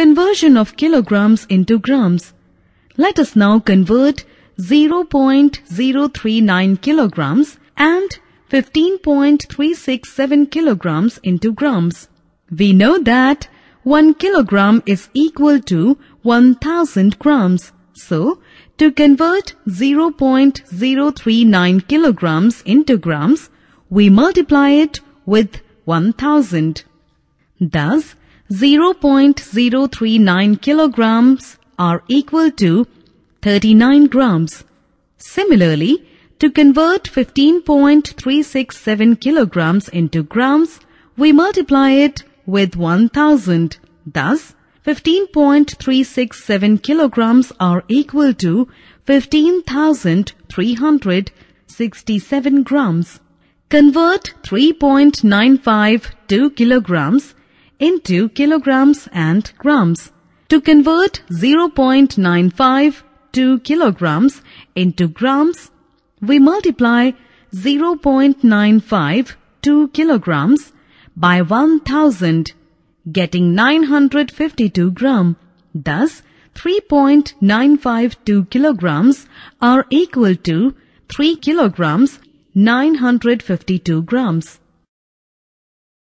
Conversion of kilograms into grams. Let us now convert 0.039 kilograms and 15.367 kilograms into grams. We know that 1 kilogram is equal to 1000 grams. So, to convert 0.039 kilograms into grams, we multiply it with 1000. Thus, 0.039 kilograms are equal to 39 grams. Similarly, to convert 15.367 kilograms into grams, we multiply it with 1000. Thus, 15.367 kilograms are equal to 15,367 grams. Convert 3.952 kilograms into kilograms and grams. To convert 0.952 kilograms into grams, we multiply 0.952 kilograms by 1000 getting 952 gram. Thus, 3.952 kilograms are equal to 3 kilograms 952 grams.